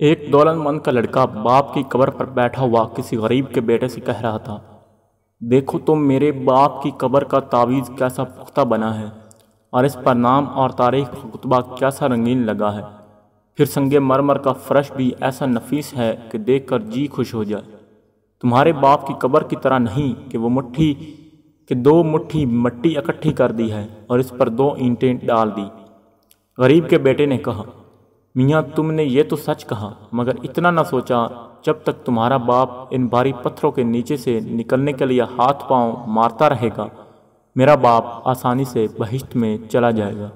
एक दौलतमंद का लड़का बाप की कब्र पर बैठा हुआ किसी गरीब के बेटे से कह रहा था, देखो तुम तो मेरे बाप की कब्र का तावीज़ कैसा पुख्ता बना है और इस पर नाम और तारीख का कुतबा कैसा रंगीन लगा है। फिर संगे मरमर का फ़र्श भी ऐसा नफीस है कि देखकर जी खुश हो जाए। तुम्हारे बाप की कब्र की तरह नहीं कि वो मुट्ठी, कि दो मुट्ठी मट्टी इकट्ठी कर दी है और इस पर दो ईंटें डाल दी। गरीब के बेटे ने कहा मियाँ, तुमने ये तो सच कहा, मगर इतना ना सोचा जब तक तुम्हारा बाप इन भारी पत्थरों के नीचे से निकलने के लिए हाथ पाँव मारता रहेगा, मेरा बाप आसानी से बहिश्त में चला जाएगा।